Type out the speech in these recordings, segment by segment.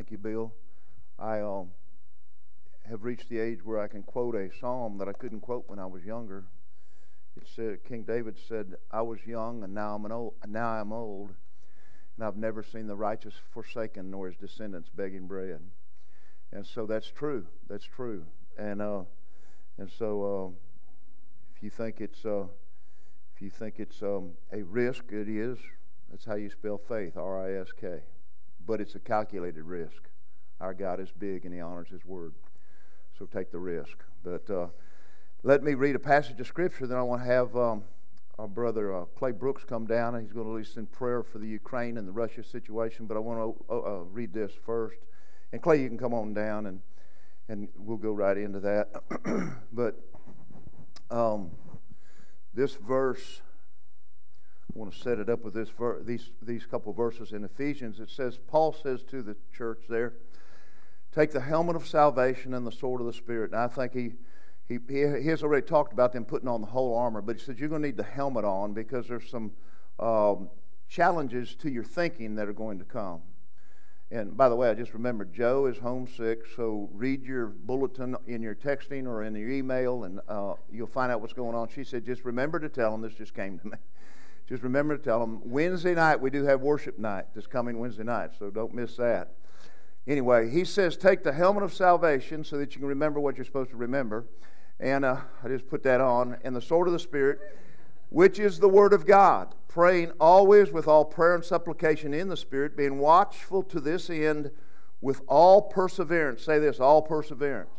Thank you, Bill. I um, have reached the age where I can quote a psalm that I couldn't quote when I was younger. It said King David said, "I was young and now I'm an old, now I'm old, and I've never seen the righteous forsaken nor his descendants begging bread." And so that's true. That's true. And uh, and so uh, if you think it's uh, if you think it's um, a risk, it is. That's how you spell faith, R-I-S-K. But it's a calculated risk. Our God is big and He honors His word. So take the risk. But uh, let me read a passage of Scripture. Then I want to have um, our brother uh, Clay Brooks come down, and he's going to lead us in prayer for the Ukraine and the Russia situation. But I want to uh, uh, read this first. And Clay, you can come on down, and and we'll go right into that. but um, this verse, I want to set it up with this ver- these these couple verses in Ephesians. It says Paul says to the church there, "Take the helmet of salvation and the sword of the Spirit." And I think he. He, he has already talked about them putting on the whole armor, but he says you're going to need the helmet on because there's some um, challenges to your thinking that are going to come. And by the way, I just remembered Joe is homesick, so read your bulletin in your texting or in your email, and uh, you'll find out what's going on. She said, just remember to tell him. This just came to me. Just remember to tell them Wednesday night, we do have worship night this coming Wednesday night, so don't miss that. Anyway, he says, take the helmet of salvation so that you can remember what you're supposed to remember. And uh, I just put that on. And the sword of the Spirit which is the Word of God, praying always with all prayer and supplication in the Spirit, being watchful to this end with all perseverance. Say this all perseverance.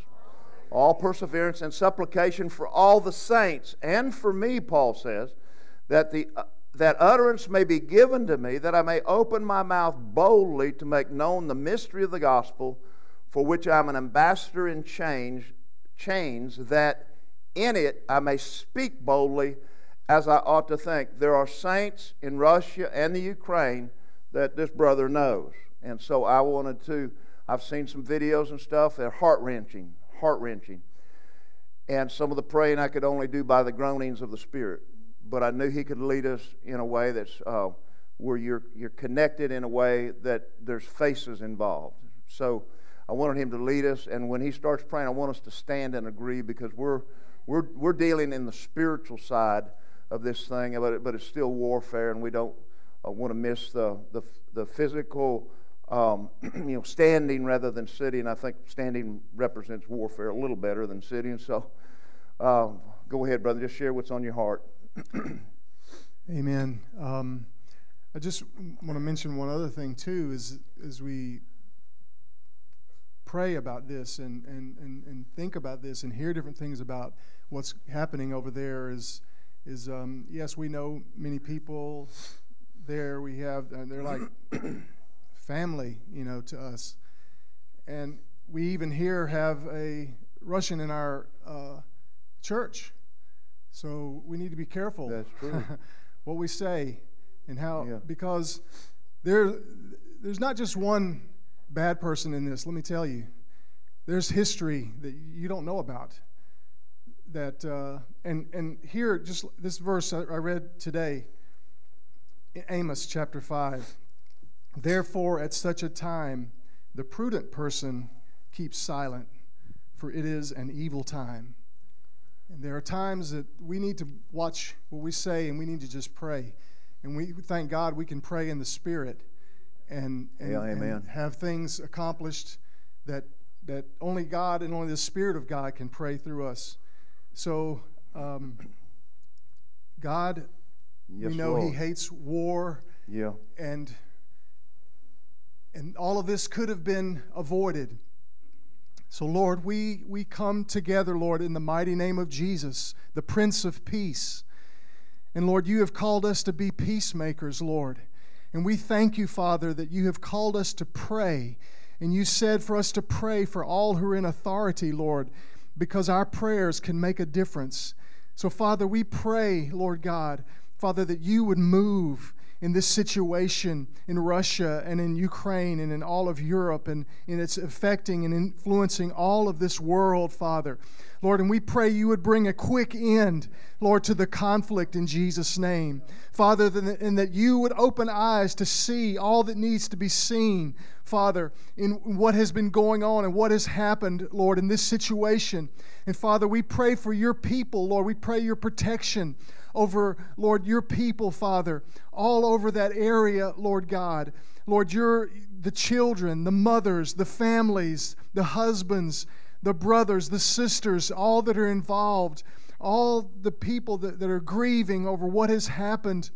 All perseverance and supplication for all the saints and for me, Paul says, that, the, uh, that utterance may be given to me, that I may open my mouth boldly to make known the mystery of the gospel, for which I am an ambassador in chains, chains that in it I may speak boldly as I ought to think. There are saints in Russia and the Ukraine that this brother knows. And so I wanted to, I've seen some videos and stuff. They're heart wrenching, heart wrenching. And some of the praying I could only do by the groanings of the Spirit. But I knew He could lead us in a way that's uh, where you're, you're connected in a way that there's faces involved. So I wanted Him to lead us. And when He starts praying, I want us to stand and agree because we're, we're, we're dealing in the spiritual side of this thing, but, it, but it's still warfare, and we don't uh, want to miss the, the, the physical, um, you know, standing rather than sitting. I think standing represents warfare a little better than sitting. So uh, go ahead, brother. Just share what's on your heart. Amen. Um, I just want to mention one other thing, too, is as we pray about this and, and, and, and think about this and hear different things about what's happening over there is is um, yes, we know many people there. We have uh, they're like family, you know, to us, and we even here have a Russian in our uh, church, so we need to be careful. That's true. what we say and how yeah. because there there's not just one bad person in this. Let me tell you, there's history that you don't know about that uh, and and here just this verse I read today amos chapter 5 therefore at such a time the prudent person keeps silent for it is an evil time and there are times that we need to watch what we say and we need to just pray and we thank god we can pray in the spirit and, and, yeah, and have things accomplished that that only god and only the spirit of god can pray through us so, um, God, yes, we know Lord. He hates war. Yeah. And and all of this could have been avoided. So, Lord, we, we come together, Lord, in the mighty name of Jesus, the Prince of Peace. And Lord, you have called us to be peacemakers, Lord. And we thank you, Father, that you have called us to pray. And you said for us to pray for all who are in authority, Lord because our prayers can make a difference. So, Father, we pray, Lord God, Father, that you would move in this situation in Russia and in Ukraine and in all of Europe, and, and it's affecting and influencing all of this world, Father. Lord, and we pray you would bring a quick end, Lord, to the conflict in Jesus' name. Father, and that you would open eyes to see all that needs to be seen, Father, in what has been going on and what has happened, Lord, in this situation. And Father, we pray for your people, Lord. We pray your protection over, Lord, your people, Father, all over that area, Lord God. Lord, your the children, the mothers, the families, the husbands, the brothers, the sisters, all that are involved, all the people that, that are grieving over what has happened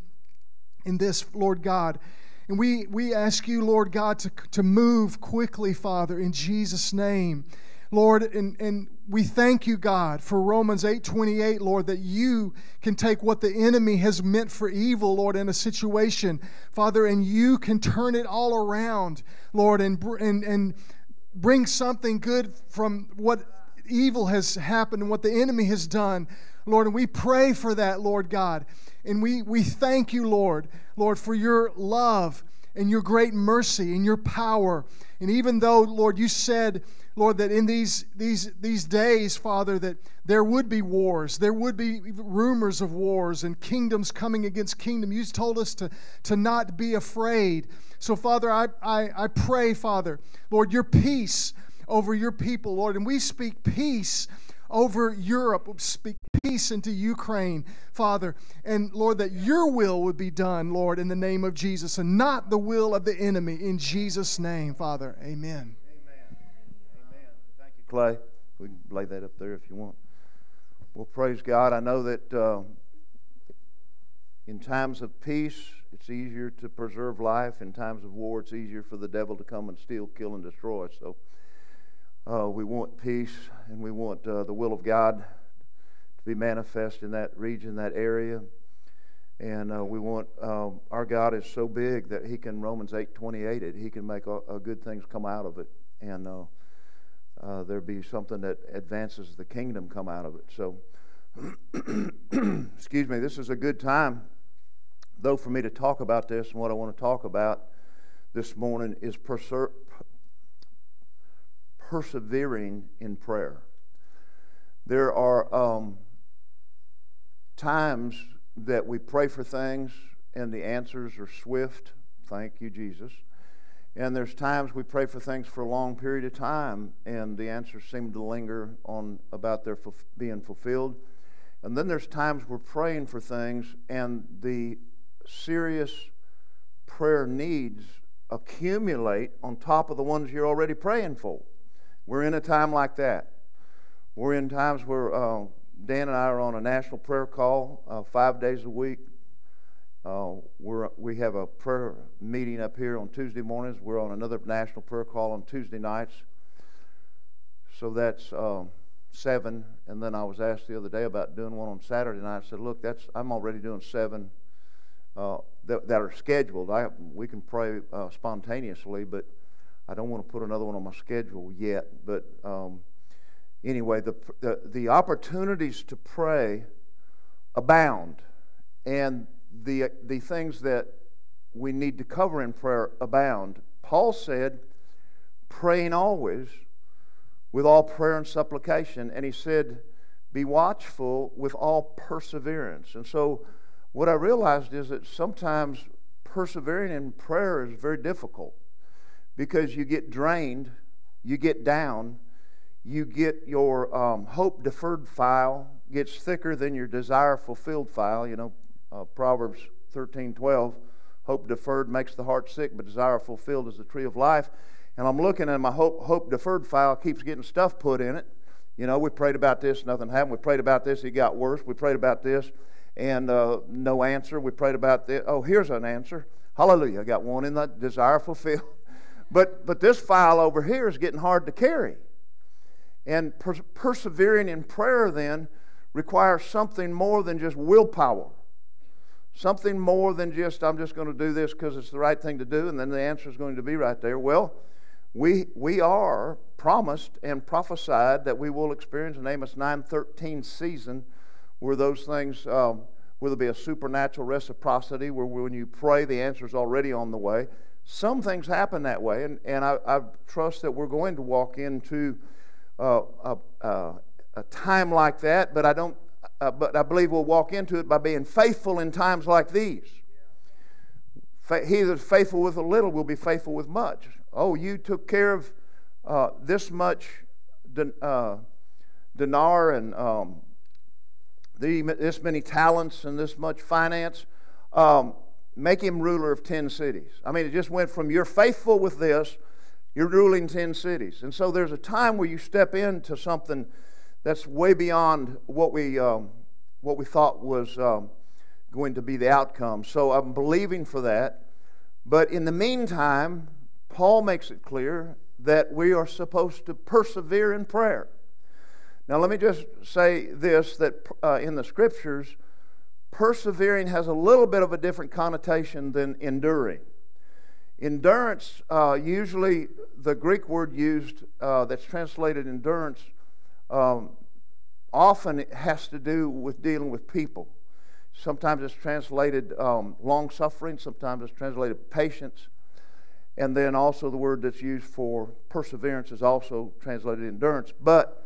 in this, Lord God. And we, we ask you, Lord God, to, to move quickly, Father, in Jesus' name. Lord, and, and we thank you, God, for Romans 8:28, Lord, that you can take what the enemy has meant for evil, Lord, in a situation, Father, and you can turn it all around, Lord, and, and, and bring something good from what evil has happened and what the enemy has done, Lord. And we pray for that, Lord God. And we, we thank you, Lord, Lord, for your love and your great mercy and your power. And even though, Lord, you said, Lord, that in these, these, these days, Father, that there would be wars, there would be rumors of wars and kingdoms coming against kingdom. You told us to, to not be afraid. So, Father, I, I, I pray, Father, Lord, your peace over your people, Lord. And we speak peace over Europe, speak peace into Ukraine, Father. And Lord, that your will would be done, Lord, in the name of Jesus, and not the will of the enemy. In Jesus' name, Father. Amen. Clay. We can lay that up there if you want. Well, praise God. I know that uh, in times of peace, it's easier to preserve life. In times of war, it's easier for the devil to come and steal, kill, and destroy. So uh, we want peace and we want uh, the will of God to be manifest in that region, that area. And uh, we want um, our God is so big that He can Romans eight twenty eight it. He can make a, good things come out of it, and uh, there be something that advances the kingdom come out of it. So, excuse me. This is a good time though, for me to talk about this, and what I want to talk about this morning is perser- persevering in prayer. There are um, times that we pray for things and the answers are swift. Thank you, Jesus. And there's times we pray for things for a long period of time and the answers seem to linger on about their being fulfilled. And then there's times we're praying for things and the serious prayer needs accumulate on top of the ones you're already praying for. We're in a time like that. We're in times where uh, Dan and I are on a national prayer call uh, five days a week. Uh, we're, we have a prayer meeting up here on Tuesday mornings. We're on another national prayer call on Tuesday nights. So that's um, seven. And then I was asked the other day about doing one on Saturday night. I said, look, that's I'm already doing seven uh, that, that, are scheduled. I, we can pray uh, spontaneously, but I don't want to put another one on my schedule yet. But um, anyway, the, the, the opportunities to pray abound, and the, the things that we need to cover in prayer abound. Paul said, praying always with all prayer and supplication, and he said, be watchful with all perseverance. And so, what I realized is that sometimes persevering in prayer is very difficult because you get drained, you get down, you get your um, hope deferred file gets thicker than your desire fulfilled file. You know, uh, Proverbs 13 12, hope deferred makes the heart sick, but desire fulfilled is the tree of life. And I'm looking at my hope, hope deferred file, keeps getting stuff put in it. You know, we prayed about this, nothing happened. We prayed about this, it got worse. We prayed about this, and uh, no answer. We prayed about this. Oh, here's an answer. Hallelujah. I got one in the desire fulfilled. But, but this file over here is getting hard to carry. And per- persevering in prayer then requires something more than just willpower. Something more than just, I'm just going to do this because it's the right thing to do, and then the answer is going to be right there. Well, we, we are promised and prophesied that we will experience an Amos 9.13 season where those things um, where there'll be a supernatural reciprocity where when you pray, the answer is already on the way. Some things happen that way, and, and I, I trust that we're going to walk into uh, a, a, a, time like that, but I don't. Uh, but I believe we'll walk into it by being faithful in times like these. He that's faithful with a little will be faithful with much. Oh, you took care of uh, this much uh, dinar and um, the, this many talents and this much finance. Um, make him ruler of 10 cities. I mean, it just went from you're faithful with this, you're ruling 10 cities. And so there's a time where you step into something that's way beyond what we, um, what we thought was um, going to be the outcome. So I'm believing for that. But in the meantime, Paul makes it clear that we are supposed to persevere in prayer. Now, let me just say this that uh, in the scriptures, persevering has a little bit of a different connotation than enduring. Endurance, uh, usually the Greek word used uh, that's translated endurance, um, often it has to do with dealing with people. Sometimes it's translated um, long suffering, sometimes it's translated patience. And then also the word that's used for perseverance is also translated endurance. But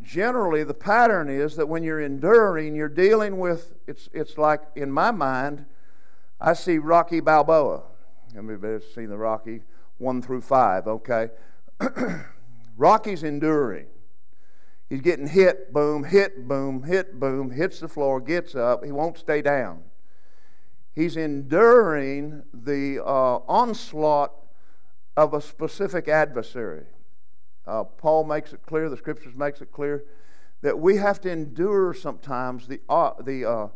generally the pattern is that when you're enduring, you're dealing with, it's, it's like, in my mind, I see Rocky Balboa. Everybody's seen the Rocky 1 through 5, okay? Rocky's enduring. He's getting hit, boom, hit, boom, hit, boom, hits the floor, gets up. He won't stay down. He's enduring the uh, onslaught of a specific adversary. Uh, Paul makes it clear, the scriptures makes it clear, that we have to endure sometimes the, uh, the, uh,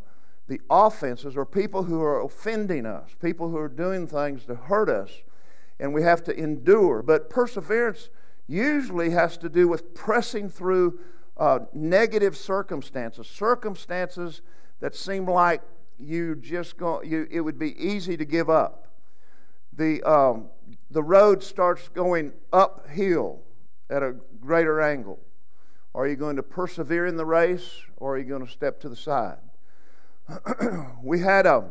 the offenses or people who are offending us, people who are doing things to hurt us, and we have to endure. But perseverance usually has to do with pressing through uh, negative circumstances, circumstances that seem like you just go, you, it would be easy to give up. The, um, the road starts going uphill at a greater angle? Are you going to persevere in the race or are you going to step to the side? we had a,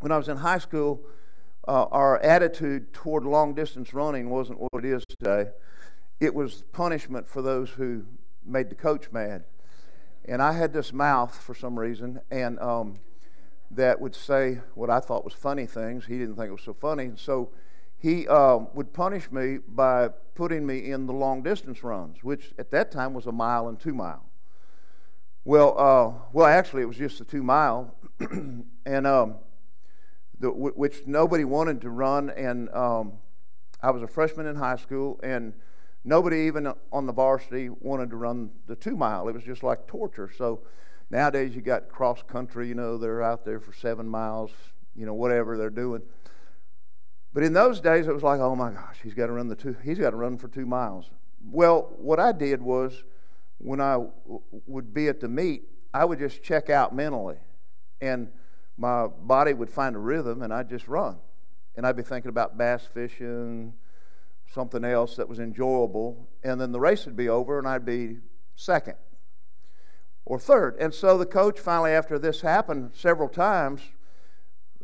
when I was in high school, uh, our attitude toward long distance running wasn't what it is today. It was punishment for those who made the coach mad. And I had this mouth for some reason, and um, that would say what I thought was funny things. He didn't think it was so funny. And so he uh, would punish me by putting me in the long distance runs, which at that time was a mile and two mile. Well, uh, well, actually, it was just a two mile, and um, the, which nobody wanted to run. And um, I was a freshman in high school, and nobody even on the varsity wanted to run the two mile. It was just like torture. So nowadays, you got cross country. You know, they're out there for seven miles. You know, whatever they're doing. But in those days, it was like, oh my gosh, he's got to run the two. He's got to run for two miles. Well, what I did was, when I w- would be at the meet, I would just check out mentally, and my body would find a rhythm, and I'd just run, and I'd be thinking about bass fishing, something else that was enjoyable, and then the race would be over, and I'd be second or third. And so the coach finally, after this happened several times,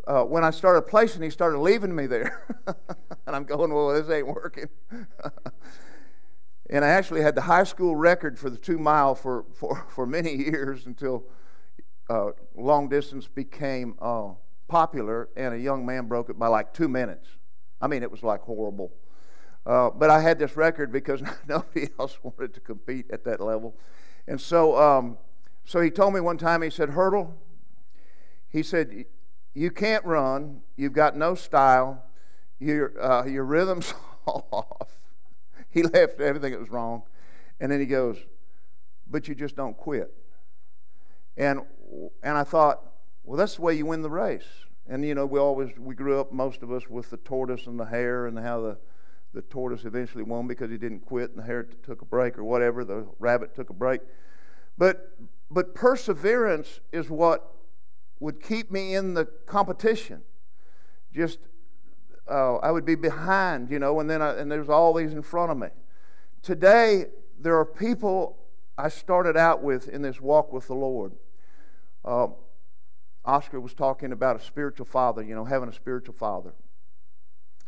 uh, when I started placing, he started leaving me there. and I'm going, well, this ain't working. and I actually had the high school record for the two mile for, for, for many years until uh, long distance became uh, popular, and a young man broke it by like two minutes. I mean, it was like horrible. Uh, but I had this record because nobody else wanted to compete at that level. And so, um, so he told me one time, he said, Hertel, he said, you can't run. You've got no style. Your, uh, your rhythm's all off. He left everything that was wrong. And then he goes, But you just don't quit. And, and I thought, Well, that's the way you win the race. And, you know, we always, we grew up, most of us, with the tortoise and the hare and how the, the tortoise eventually won because he didn't quit and the hare took a break or whatever. The rabbit took a break. But, but perseverance is what would keep me in the competition. Just, uh, I would be behind, you know, and then I, and there's all these in front of me. Today, there are people I started out with in this walk with the Lord. Uh, Oscar was talking about a spiritual father, you know, having a spiritual father.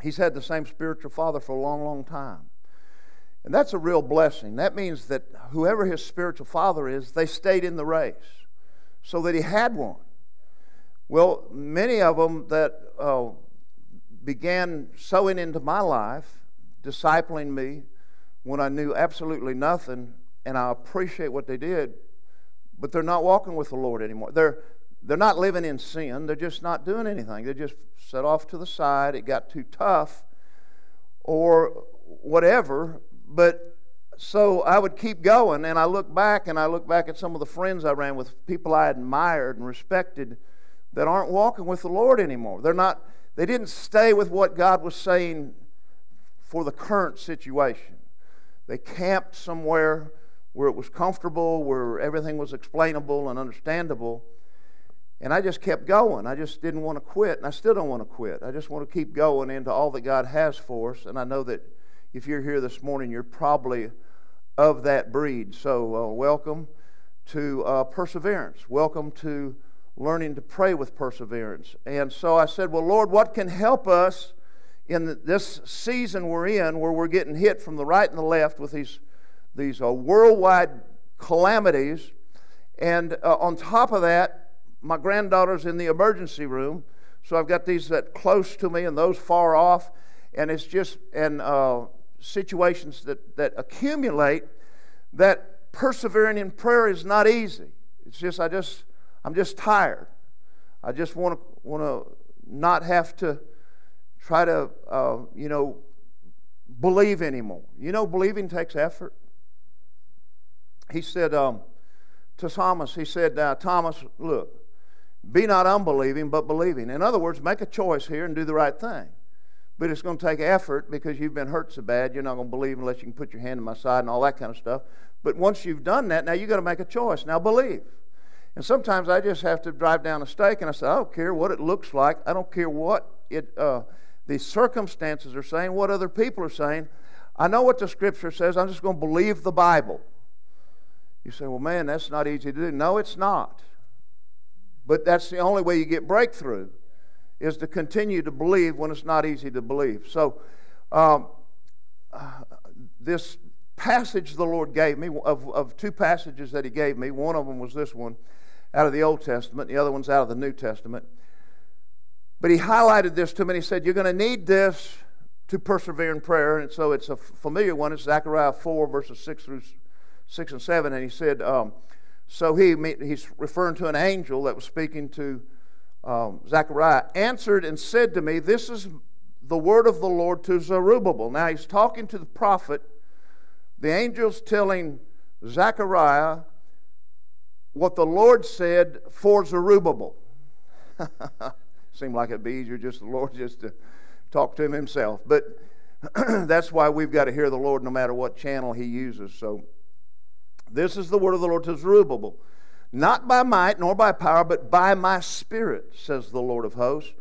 He's had the same spiritual father for a long, long time. And that's a real blessing. That means that whoever his spiritual father is, they stayed in the race so that he had one. Well, many of them that uh, began sowing into my life, discipling me when I knew absolutely nothing, and I appreciate what they did, but they're not walking with the Lord anymore. They're, they're not living in sin. They're just not doing anything. They just set off to the side. It got too tough or whatever. But so I would keep going, and I look back and I look back at some of the friends I ran with, people I admired and respected that aren't walking with the Lord anymore. They're not, they didn't stay with what God was saying for the current situation. They camped somewhere where it was comfortable, where everything was explainable and understandable. And I just kept going. I just didn't want to quit, and I still don't want to quit. I just want to keep going into all that God has for us. And I know that if you're here this morning, you're probably of that breed. So, uh, welcome to uh, perseverance. Welcome to learning to pray with perseverance. And so I said, Well, Lord, what can help us in this season we're in where we're getting hit from the right and the left with these, these uh, worldwide calamities? And uh, on top of that, my granddaughter's in the emergency room. So I've got these that close to me and those far off. And it's just, and uh, situations that, that accumulate that persevering in prayer is not easy. It's just, I just, I'm just tired. I just want to want to not have to try to uh, you know believe anymore. You know, believing takes effort. He said um, to Thomas, he said, Thomas, look, be not unbelieving, but believing. In other words, make a choice here and do the right thing. But it's going to take effort because you've been hurt so bad, you're not going to believe unless you can put your hand on my side and all that kind of stuff. But once you've done that, now you've got to make a choice. Now believe. And sometimes I just have to drive down a stake and I say, I don't care what it looks like. I don't care what it, uh, the circumstances are saying, what other people are saying. I know what the scripture says. I'm just going to believe the Bible. You say, well, man, that's not easy to do. No, it's not. But that's the only way you get breakthrough is to continue to believe when it's not easy to believe. So, um, uh, this passage the Lord gave me, of, of two passages that He gave me, one of them was this one out of the Old Testament, the other one's out of the New Testament. But he highlighted this to me and he said, You're going to need this to persevere in prayer. And so it's a familiar one. It's Zechariah 4, verses 6 through 6 and 7. And he said, um, So he, he's referring to an angel that was speaking to um, Zechariah, answered and said to me, This is the word of the Lord to Zerubbabel. Now he's talking to the prophet. The angel's telling Zechariah what the Lord said for Zerubbabel. Seemed like it'd be easier just the Lord just to talk to him himself. But that's why we've got to hear the Lord no matter what channel he uses. So this is the word of the Lord to Zerubbabel. Not by might nor by power, but by my spirit, says the Lord of hosts.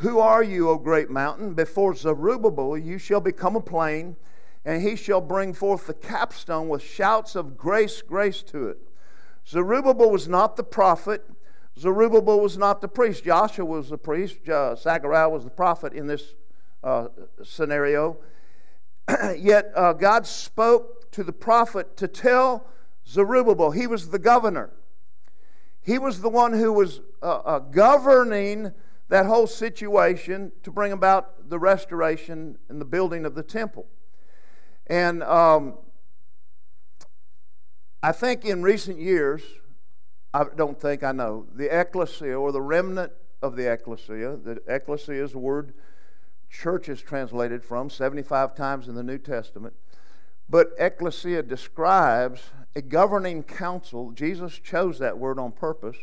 Who are you, O great mountain? Before Zerubbabel you shall become a plain, and he shall bring forth the capstone with shouts of grace, grace to it. Zerubbabel was not the prophet. Zerubbabel was not the priest. Joshua was the priest. Zechariah was the prophet in this uh, scenario. Yet uh, God spoke to the prophet to tell Zerubbabel, he was the governor. He was the one who was uh, uh, governing that whole situation to bring about the restoration and the building of the temple. And um, I think in recent years, I don't think I know, the ecclesia or the remnant of the ecclesia, the ecclesia is the word church is translated from 75 times in the New Testament. But ecclesia describes a governing council. Jesus chose that word on purpose.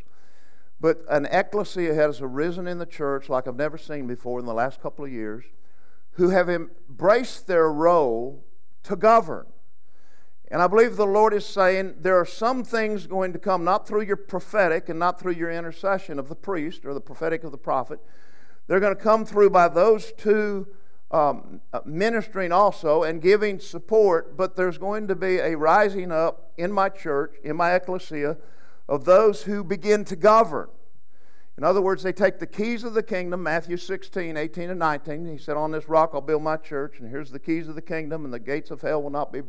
But an ecclesia has arisen in the church like I've never seen before in the last couple of years, who have embraced their role to govern. And I believe the Lord is saying there are some things going to come not through your prophetic and not through your intercession of the priest or the prophetic of the prophet. They're going to come through by those two um, uh, ministering also and giving support, but there's going to be a rising up in my church, in my ecclesia, of those who begin to govern. In other words, they take the keys of the kingdom, Matthew 16, 18, and 19. He said, On this rock I'll build my church, and here's the keys of the kingdom, and the gates of hell will not be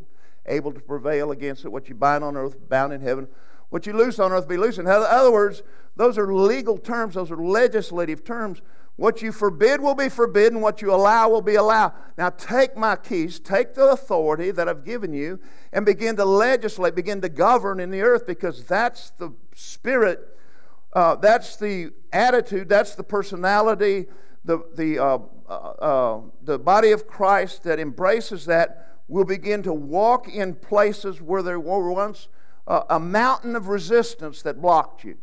able to prevail against it. What you bind on earth, bound in heaven. What you loose on earth, be loose. In other words, those are legal terms, those are legislative terms. What you forbid will be forbidden, what you allow will be allowed. Now take my keys, take the authority that I've given you, and begin to legislate, begin to govern in the earth because that's the spirit uh, that's the attitude, that's the personality, the, the, uh, uh, uh, the body of Christ that embraces that will begin to walk in places where there were once a mountain of resistance that blocked you.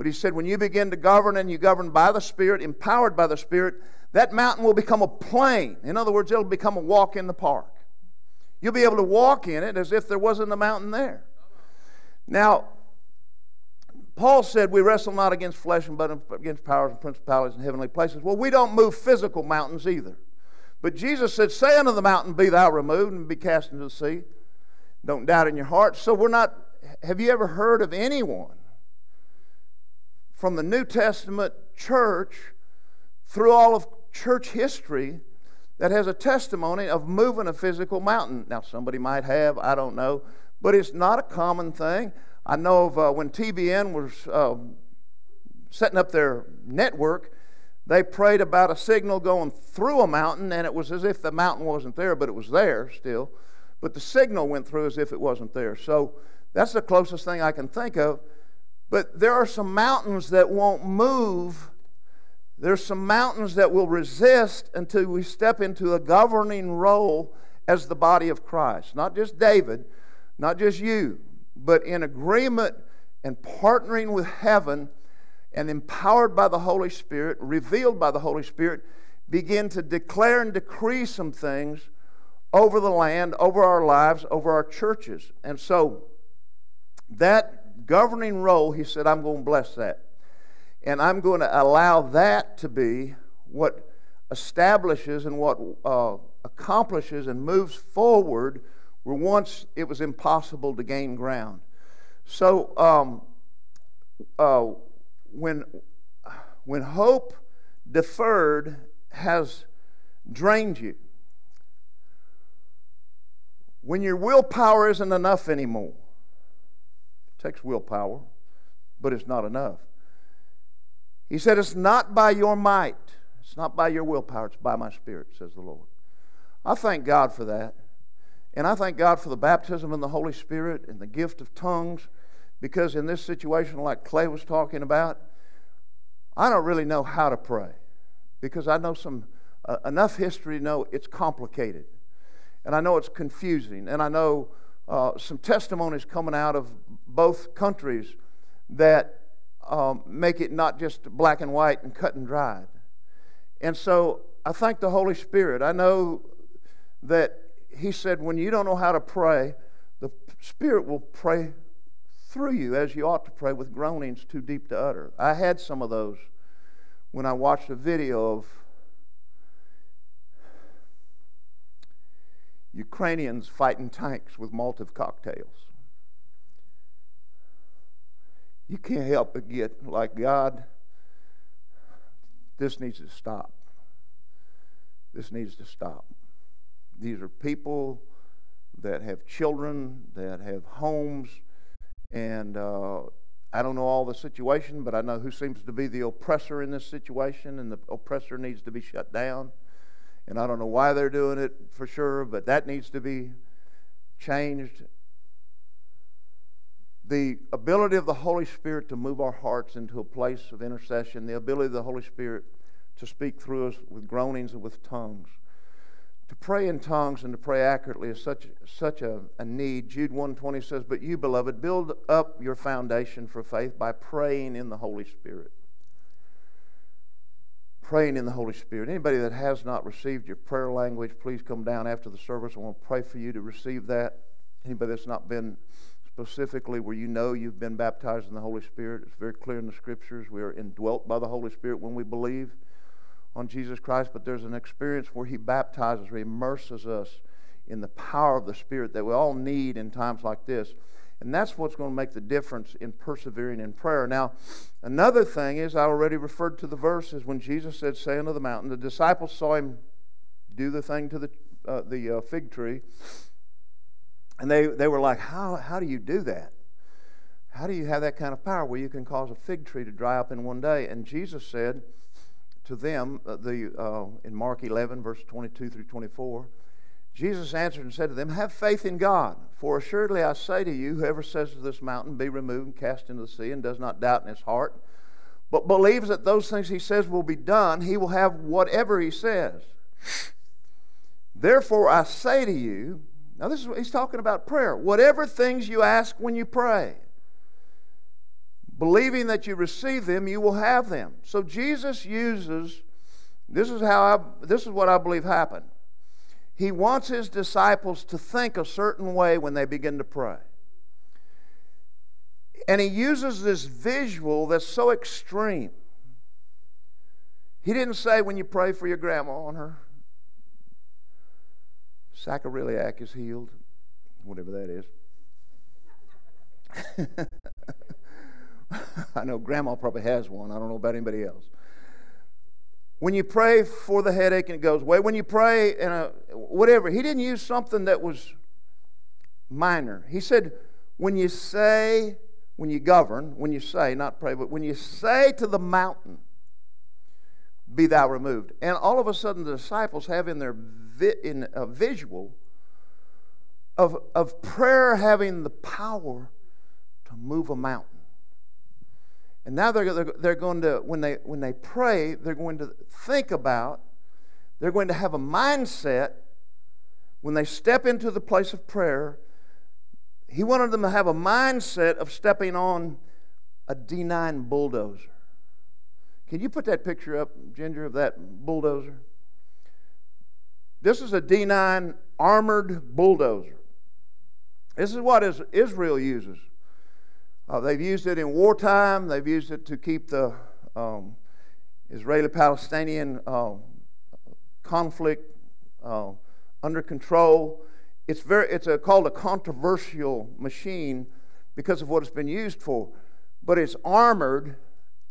But he said, when you begin to govern and you govern by the Spirit, empowered by the Spirit, that mountain will become a plain. In other words, it'll become a walk in the park. You'll be able to walk in it as if there wasn't a mountain there. Now, Paul said, We wrestle not against flesh and blood, but against powers and principalities in heavenly places. Well, we don't move physical mountains either. But Jesus said, Say unto the mountain, Be thou removed and be cast into the sea. Don't doubt in your heart. So we're not, have you ever heard of anyone from the New Testament church through all of church history that has a testimony of moving a physical mountain? Now, somebody might have, I don't know, but it's not a common thing. I know of uh, when TBN was uh, setting up their network, they prayed about a signal going through a mountain, and it was as if the mountain wasn't there, but it was there still. But the signal went through as if it wasn't there. So that's the closest thing I can think of. But there are some mountains that won't move. There's some mountains that will resist until we step into a governing role as the body of Christ. Not just David, not just you, but in agreement and partnering with heaven and empowered by the Holy Spirit, revealed by the Holy Spirit, begin to declare and decree some things over the land, over our lives, over our churches. And so that governing role, he said, I'm going to bless that. And I'm going to allow that to be what establishes and what uh, accomplishes and moves forward where once it was impossible to gain ground. So um, uh, when, when hope deferred has drained you, when your willpower isn't enough anymore, takes willpower, but it's not enough. He said, It's not by your might, it's not by your willpower, it's by my spirit, says the Lord. I thank God for that. And I thank God for the baptism in the Holy Spirit and the gift of tongues, because in this situation, like Clay was talking about, I don't really know how to pray because I know some uh, enough history to know it's complicated, and I know it's confusing, and I know uh, some testimonies coming out of both countries that um, make it not just black and white and cut and dried. And so I thank the Holy Spirit. I know that he said, when you don't know how to pray, the Spirit will pray through you as you ought to pray with groanings too deep to utter. I had some of those when I watched a video of Ukrainians fighting tanks with Molotov cocktails. You can't help but get like, God, this needs to stop. This needs to stop. These are people that have children, that have homes, and uh, I don't know all the situation, but I know who seems to be the oppressor in this situation, and the oppressor needs to be shut down. And I don't know why they're doing it for sure, but that needs to be changed. The ability of the Holy Spirit to move our hearts into a place of intercession, the ability of the Holy Spirit to speak through us with groanings and with tongues to pray in tongues and to pray accurately is such, such a, a need. Jude 120 says, But you, beloved, build up your foundation for faith by praying in the Holy Spirit. Praying in the Holy Spirit. Anybody that has not received your prayer language, please come down after the service. I want to pray for you to receive that. Anybody that's not been specifically where you know you've been baptized in the Holy Spirit, it's very clear in the scriptures. We are indwelt by the Holy Spirit when we believe on Jesus Christ, but there's an experience where He baptizes, where He immerses us in the power of the Spirit that we all need in times like this. And that's what's going to make the difference in persevering in prayer. Now, another thing is, I already referred to the verses when Jesus said, Say unto the mountain. The disciples saw him do the thing to the, uh, the uh, fig tree. And they, they were like, how, how do you do that? How do you have that kind of power where you can cause a fig tree to dry up in one day? And Jesus said to them, uh, the, uh, in Mark 11, verse 22 through 24, Jesus answered and said to them, Have faith in God, for assuredly I say to you, whoever says to this mountain, Be removed and cast into the sea, and does not doubt in his heart, but believes that those things he says will be done, he will have whatever he says. Therefore I say to you, now this is what he's talking about prayer. Whatever things you ask when you pray, believing that you receive them, you will have them. So Jesus uses this is how I, this is what I believe happened. He wants his disciples to think a certain way when they begin to pray. And he uses this visual that's so extreme. He didn't say when you pray for your grandma and her sacroiliac is healed, whatever that is. I know grandma probably has one. I don't know about anybody else. When you pray for the headache and it goes away, when you pray and uh, whatever, he didn't use something that was minor. He said, when you say, when you govern, when you say, not pray, but when you say to the mountain, be thou removed. And all of a sudden, the disciples have in their vi- in a visual of, of prayer having the power to move a mountain. And now they're, they're, they're going to, when they, when they pray, they're going to think about, they're going to have a mindset when they step into the place of prayer. He wanted them to have a mindset of stepping on a D9 bulldozer. Can you put that picture up, Ginger, of that bulldozer? This is a D9 armored bulldozer. This is what Israel uses. Uh, they've used it in wartime. They've used it to keep the um, Israeli-Palestinian uh, conflict uh, under control. It's very it's a, called a controversial machine because of what it's been used for, but it's armored,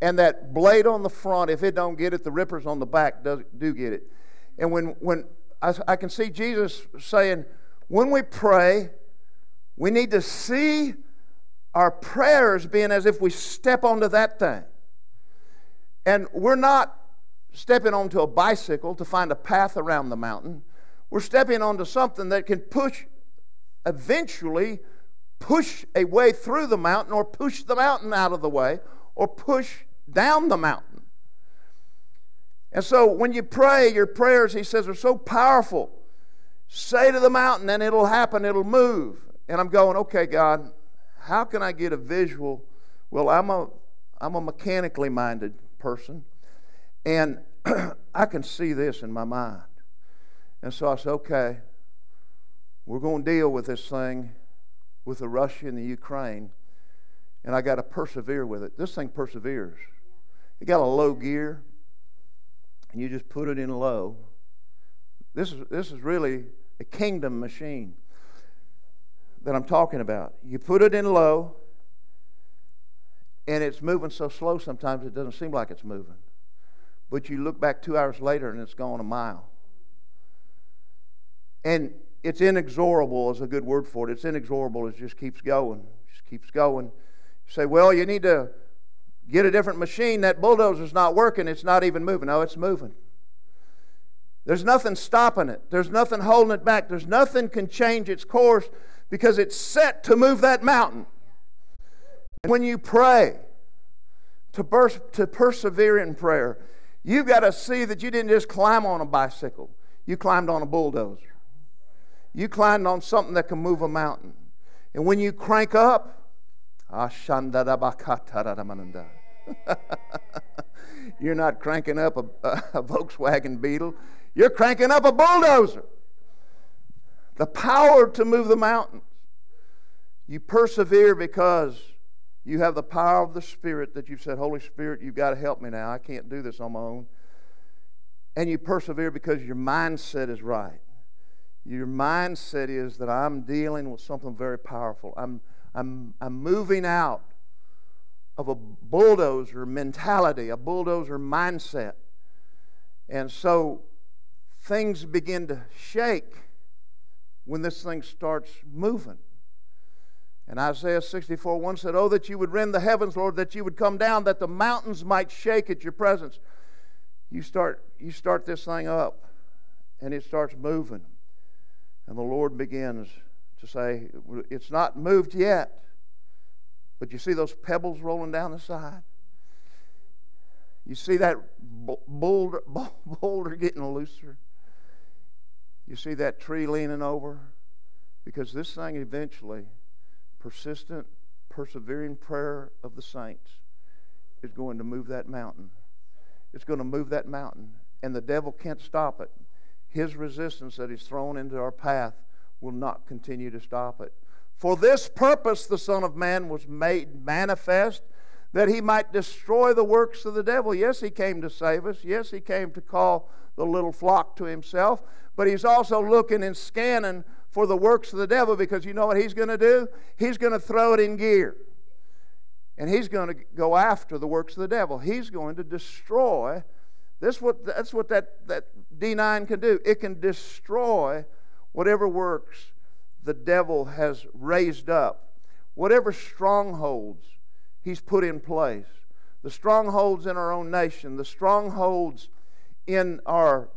and that blade on the front, if it don't get it, the rippers on the back does, do get it. And when when I, I can see Jesus saying, when we pray, we need to see our prayers being as if we step onto that thing. And we're not stepping onto a bicycle to find a path around the mountain. We're stepping onto something that can push, eventually, push a way through the mountain or push the mountain out of the way or push down the mountain. And so when you pray, your prayers, he says, are so powerful. Say to the mountain and it'll happen, it'll move. And I'm going, okay, God, how can I get a visual? Well, I'm a, I'm a mechanically minded person, and I can see this in my mind. And so I said, okay, we're going to deal with this thing with the Russia and the Ukraine, and I got to persevere with it. This thing perseveres. It got a low gear, and you just put it in low. This is, this is really a kingdom machine that I'm talking about. You put it in low, and it's moving so slow sometimes it doesn't seem like it's moving. But you look back two hours later and it's gone a mile. And it's inexorable is a good word for it. It's inexorable. It just keeps going. Just keeps going. You say, well, you need to get a different machine. That bulldozer's not working. It's not even moving. No, it's moving. There's nothing stopping it. There's nothing holding it back. There's nothing can change its course because it's set to move that mountain. And when you pray, to, pers- to persevere in prayer, you've got to see that you didn't just climb on a bicycle, you climbed on a bulldozer. You climbed on something that can move a mountain. And when you crank up, you're not cranking up a, a Volkswagen Beetle, you're cranking up a bulldozer the power to move the mountains. You persevere because you have the power of the Spirit that you've said, Holy Spirit, you've got to help me now. I can't do this on my own. And you persevere because your mindset is right. Your mindset is that I'm dealing with something very powerful. I'm, I'm, I'm moving out of a bulldozer mentality, a bulldozer mindset. And so things begin to shake when this thing starts moving. And Isaiah 64 1 said, Oh, that you would rend the heavens, Lord, that you would come down, that the mountains might shake at your presence. You start, you start this thing up, and it starts moving. And the Lord begins to say, It's not moved yet, but you see those pebbles rolling down the side? You see that boulder, boulder getting looser? You see that tree leaning over? Because this thing eventually, persistent, persevering prayer of the saints is going to move that mountain. It's going to move that mountain, and the devil can't stop it. His resistance that he's thrown into our path will not continue to stop it. For this purpose the Son of Man was made manifest, that he might destroy the works of the devil. Yes, he came to save us. Yes, he came to call the little flock to himself. But he's also looking and scanning for the works of the devil because you know what he's going to do? He's going to throw it in gear. And he's going to go after the works of the devil. He's going to destroy. This what, that's what that, that D9 can do. It can destroy whatever works the devil has raised up, whatever strongholds he's put in place, the strongholds in our own nation, the strongholds in our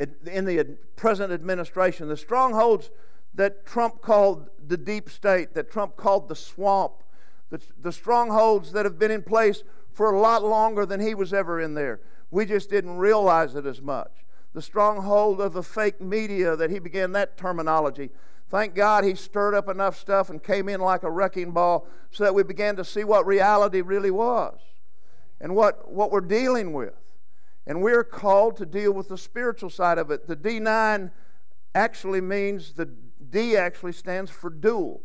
in the present administration, the strongholds that Trump called the deep state, that Trump called the swamp, the, the strongholds that have been in place for a lot longer than he was ever in there. We just didn't realize it as much the stronghold of the fake media that he began that terminology. Thank God he stirred up enough stuff and came in like a wrecking ball so that we began to see what reality really was and what, what we're dealing with. And we're called to deal with the spiritual side of it. The D9 actually means, the D actually stands for dual.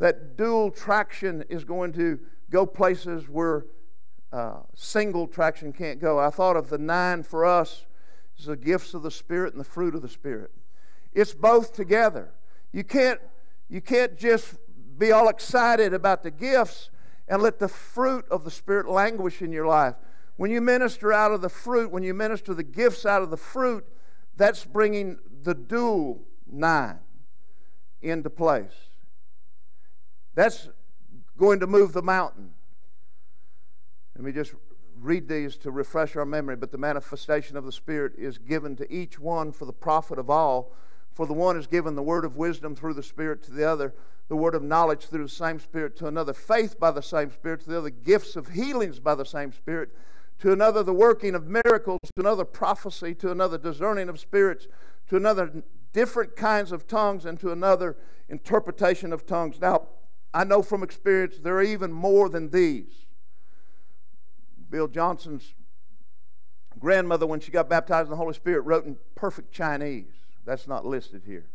That dual traction is going to go places where uh, single traction can't go. I thought of the nine for us is the gifts of the Spirit and the fruit of the Spirit. It's both together. You can't, you can't just be all excited about the gifts and let the fruit of the Spirit languish in your life. When you minister out of the fruit, when you minister the gifts out of the fruit, that's bringing the dual nine into place. That's going to move the mountain. Let me just read these to refresh our memory, but the manifestation of the Spirit is given to each one for the profit of all. For the one is given the word of wisdom through the Spirit, to the other, the word of knowledge through the same Spirit, to another, faith by the same Spirit, to the other, gifts of healings by the same Spirit, to another, the working of miracles, to another, prophecy, to another, discerning of spirits, to another, different kinds of tongues, and to another, interpretation of tongues. Now, I know from experience there are even more than these. Bill Johnson's grandmother, when she got baptized in the Holy Spirit, wrote in perfect Chinese. That's not listed here.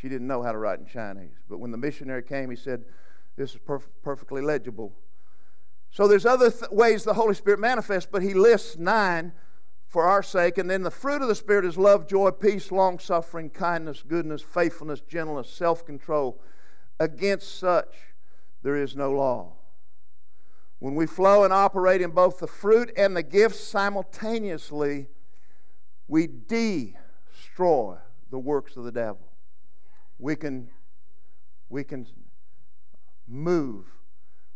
She didn't know how to write in Chinese. But when the missionary came, he said, This is perf- perfectly legible. So there's other th- ways the Holy Spirit manifests, but he lists nine for our sake. And then the fruit of the Spirit is love, joy, peace, long suffering, kindness, goodness, faithfulness, gentleness, self control. Against such there is no law. When we flow and operate in both the fruit and the gifts simultaneously, we destroy the works of the devil. We can, we can move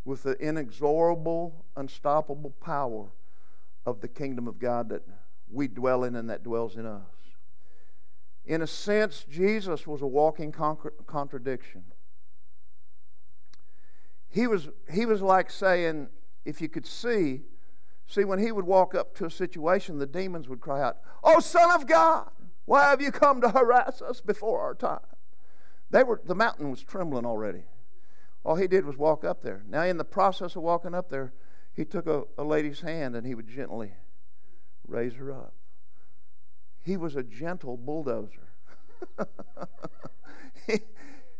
with the inexorable, unstoppable power of the kingdom of God that we dwell in and that dwells in us. In a sense, Jesus was a walking contradiction he was, he was like saying, if you could see, see, when he would walk up to a situation, the demons would cry out, Oh, Son of God, why have you come to harass us before our time? They were, the mountain was trembling already. All he did was walk up there. Now, in the process of walking up there, he took a, a lady's hand and he would gently raise her up. He was a gentle bulldozer.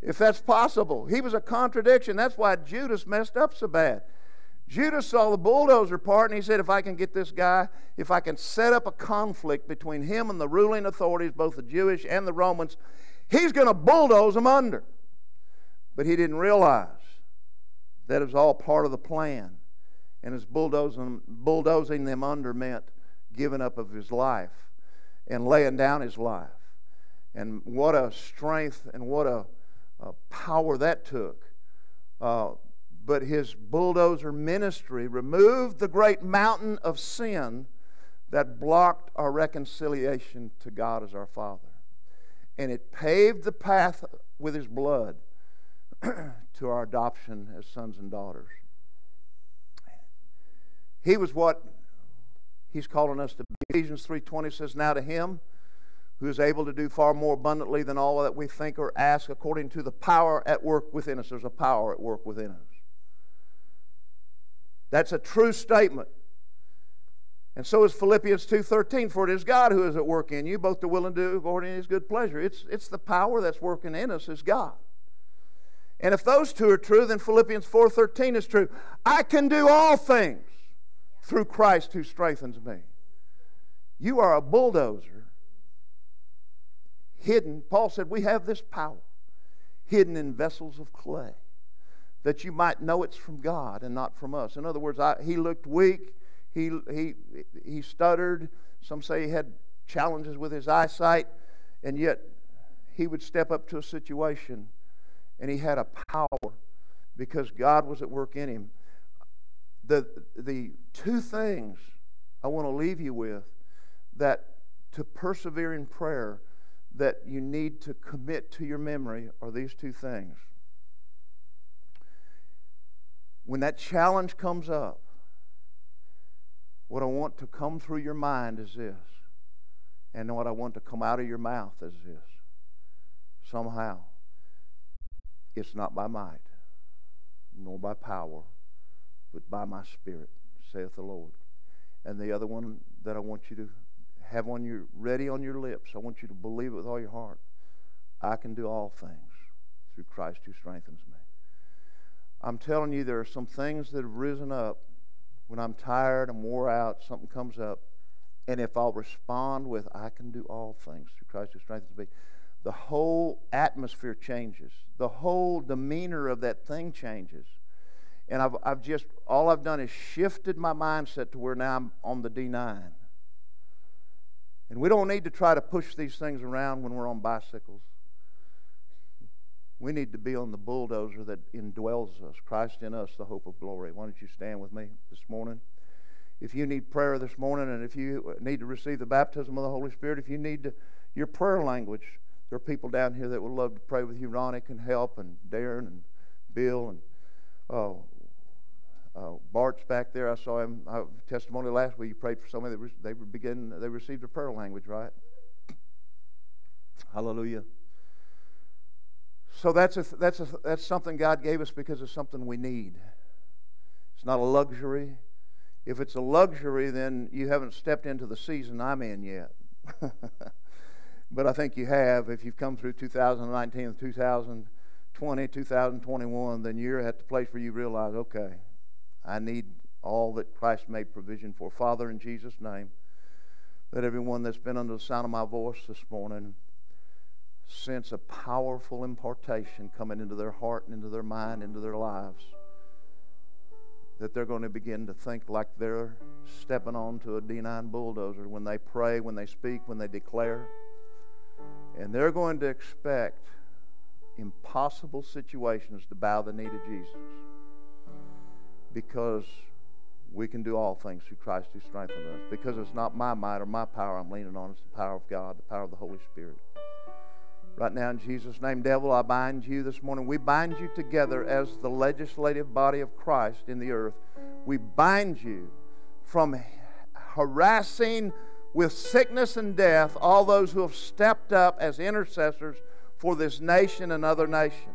if that's possible. He was a contradiction. That's why Judas messed up so bad. Judas saw the bulldozer part and he said, If I can get this guy, if I can set up a conflict between him and the ruling authorities, both the Jewish and the Romans, he's going to bulldoze them under. But he didn't realize that it was all part of the plan. And his bulldozing, bulldozing them under meant giving up of his life and laying down his life. And what a strength and what a, a power that took. Uh, but his bulldozer ministry removed the great mountain of sin that blocked our reconciliation to God as our Father. And it paved the path with his blood to our adoption as sons and daughters. He was what he's calling us to be. Ephesians 3:20 says, "Now to him who is able to do far more abundantly than all that we think or ask according to the power at work within us." There's a power at work within us. That's a true statement. And so is Philippians 2:13, for it is God who is at work in you, both to will and do according to his good pleasure. It's, it's the power that's working in us is God. And if those two are true, then Philippians 4:13 is true. I can do all things through Christ who strengthens me. You are a bulldozer hidden. Paul said, We have this power hidden in vessels of clay that you might know it's from God and not from us. In other words, I, he looked weak, he, he, he stuttered. Some say he had challenges with his eyesight, and yet he would step up to a situation and he had a power because God was at work in him. The, the two things I want to leave you with that to persevere in prayer that you need to commit to your memory are these two things. When that challenge comes up, what I want to come through your mind is this. And what I want to come out of your mouth is this. Somehow, it's not by might, nor by power, but by my spirit, saith the Lord. And the other one that I want you to have on your ready on your lips, I want you to believe it with all your heart. I can do all things through Christ who strengthens me. I'm telling you, there are some things that have risen up when I'm tired, I'm wore out, something comes up, and if I'll respond with, I can do all things through Christ who strengthens me, the whole atmosphere changes. The whole demeanor of that thing changes. And I've, I've just, all I've done is shifted my mindset to where now I'm on the D9. And we don't need to try to push these things around when we're on bicycles. We need to be on the bulldozer that indwells us, Christ in us, the hope of glory. Why don't you stand with me this morning? If you need prayer this morning and if you need to receive the baptism of the Holy Spirit, if you need to, your prayer language, there are people down here that would love to pray with you. Ronnie can help, and Darren and Bill and uh, uh, Bart's back there. I saw him uh, testimony last week. You prayed for somebody that re- they begin they received a prayer language, right? Hallelujah. So that's, a, that's, a, that's something God gave us because it's something we need. It's not a luxury. If it's a luxury, then you haven't stepped into the season I'm in yet. but I think you have. If you've come through 2019, 2020, 2021, then you're at the place where you realize, okay, I need all that Christ made provision for. Father, in Jesus' name, let everyone that's been under the sound of my voice this morning sense a powerful impartation coming into their heart and into their mind, into their lives. That they're going to begin to think like they're stepping onto a D9 bulldozer when they pray, when they speak, when they declare. And they're going to expect impossible situations to bow the knee to Jesus. Because we can do all things through Christ who strengthens us. Because it's not my might or my power I'm leaning on, it's the power of God, the power of the Holy Spirit. Right now, in Jesus' name, devil, I bind you this morning. We bind you together as the legislative body of Christ in the earth. We bind you from harassing with sickness and death all those who have stepped up as intercessors for this nation and other nations.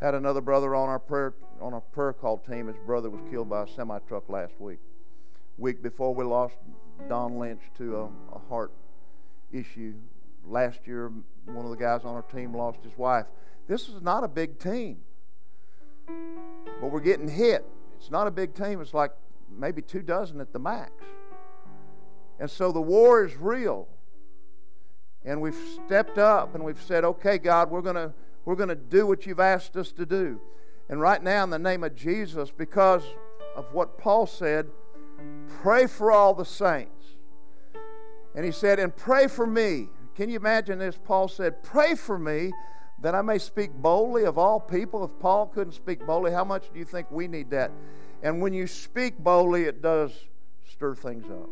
Had another brother on our prayer on our prayer call team. His brother was killed by a semi truck last week. Week before we lost Don Lynch to a, a heart issue. Last year, one of the guys on our team lost his wife. This is not a big team, but we're getting hit. It's not a big team, it's like maybe two dozen at the max. And so the war is real. And we've stepped up and we've said, okay, God, we're going to We're going to do what you've asked us to do. And right now, in the name of Jesus, because of what Paul said, pray for all the saints. And he said, and pray for me. Can you imagine this? Paul said, pray for me that I may speak boldly of all people. If Paul couldn't speak boldly, how much do you think we need that? And when you speak boldly, it does stir things up,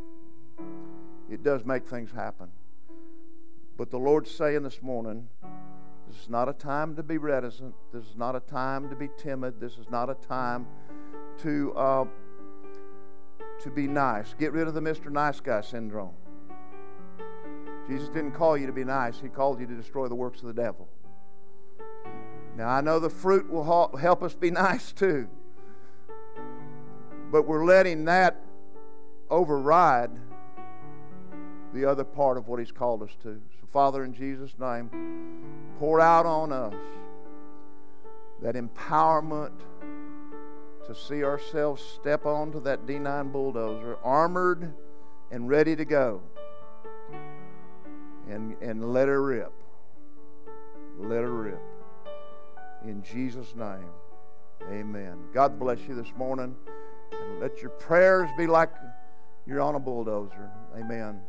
it does make things happen. But the Lord's saying this morning, this is not a time to be reticent. This is not a time to be timid. This is not a time to uh, to be nice. Get rid of the Mr. Nice Guy syndrome. Jesus didn't call you to be nice. He called you to destroy the works of the devil. Now I know the fruit will help us be nice too. But we're letting that override the other part of what He's called us to. So, Father, in Jesus' name, pour out on us that empowerment to see ourselves step onto that D9 bulldozer, armored and ready to go, and, and let her rip. Let her rip. In Jesus' name, amen. God bless you this morning. And let your prayers be like you're on a bulldozer. Amen.